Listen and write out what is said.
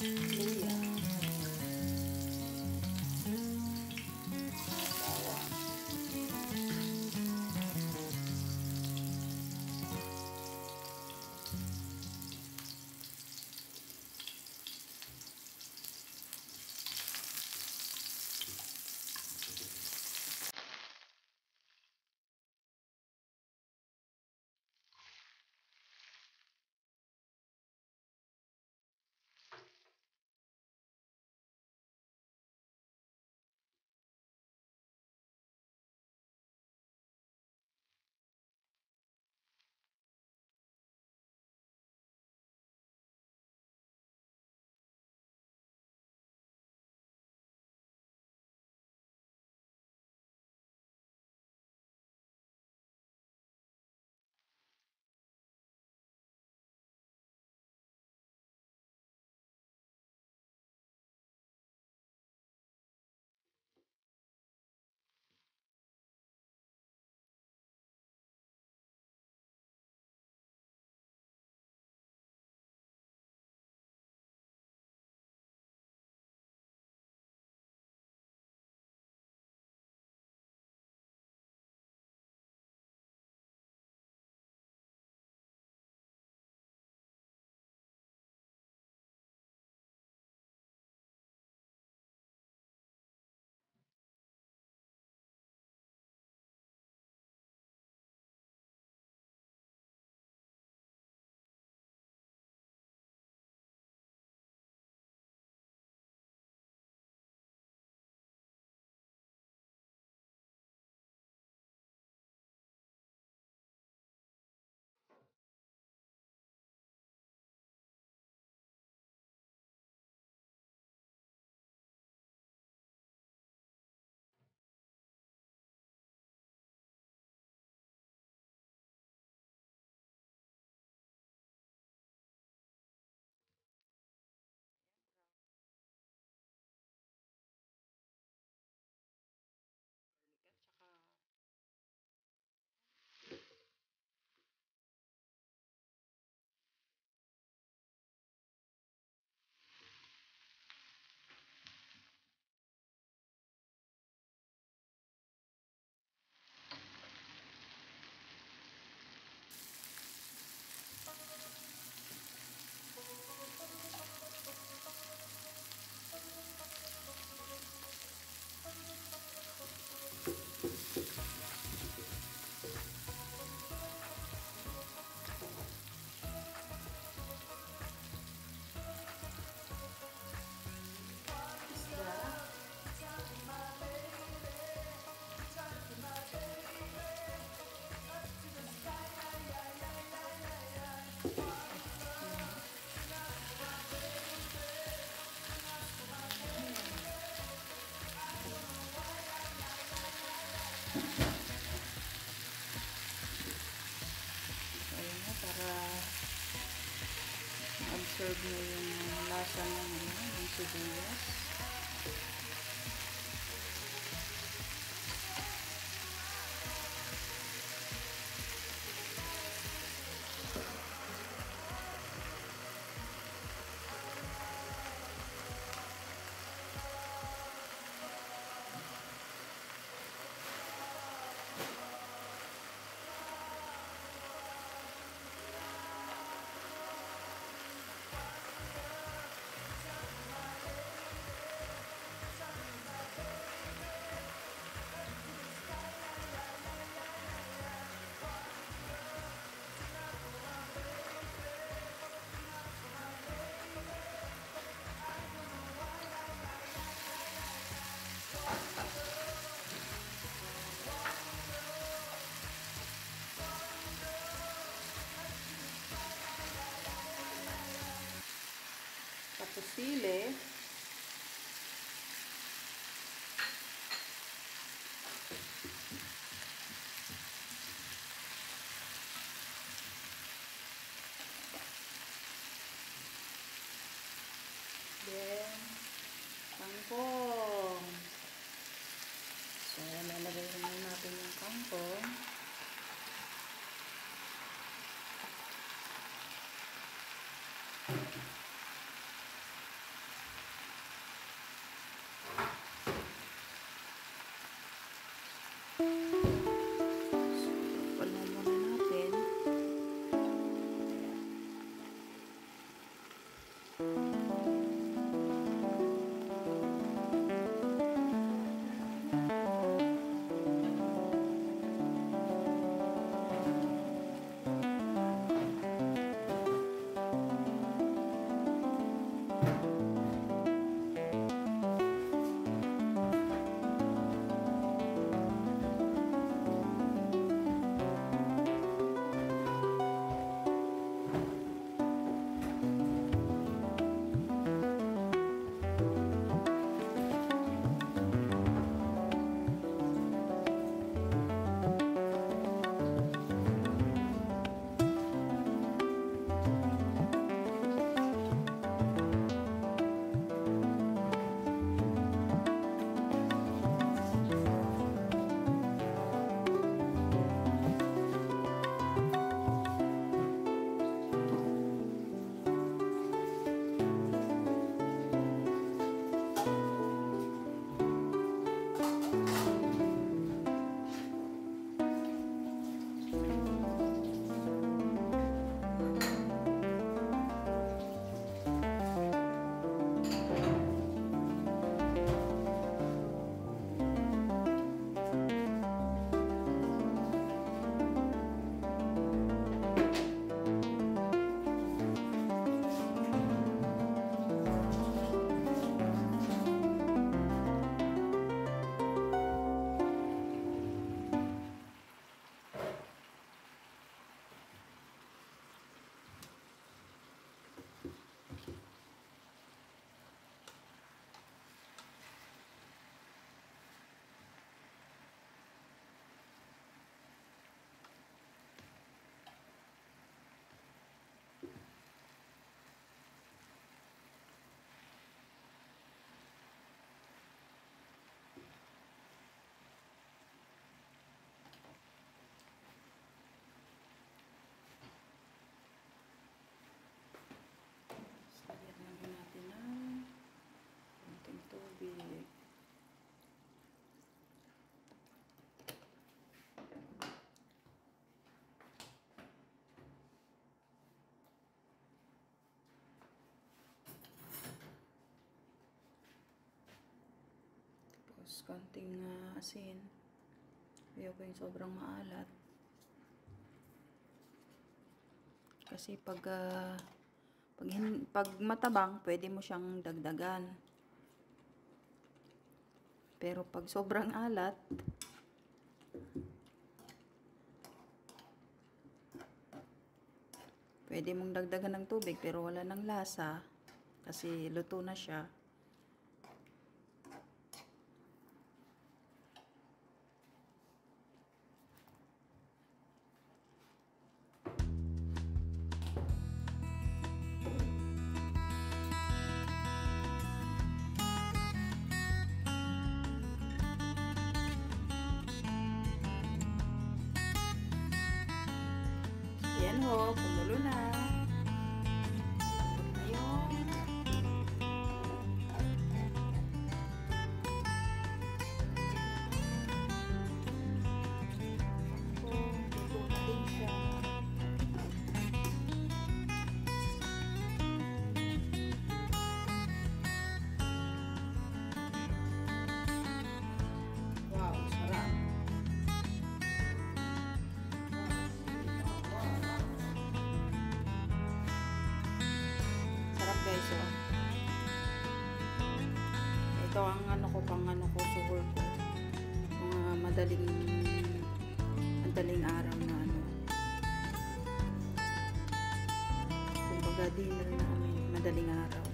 Beleza. Tapos Tapos konting ah, asin. Ayoko yung sobrang maalat. Kasi pag ah, pag, pag matabang, pwede mo siyang dagdagan. Pero pag sobrang alat, pwede mong dagdagan ng tubig pero wala ng lasa kasi luto na siya. Ho, kumulo na. Mga madaling, madaling araw na ano. Kumbaga dinner namin, madaling araw.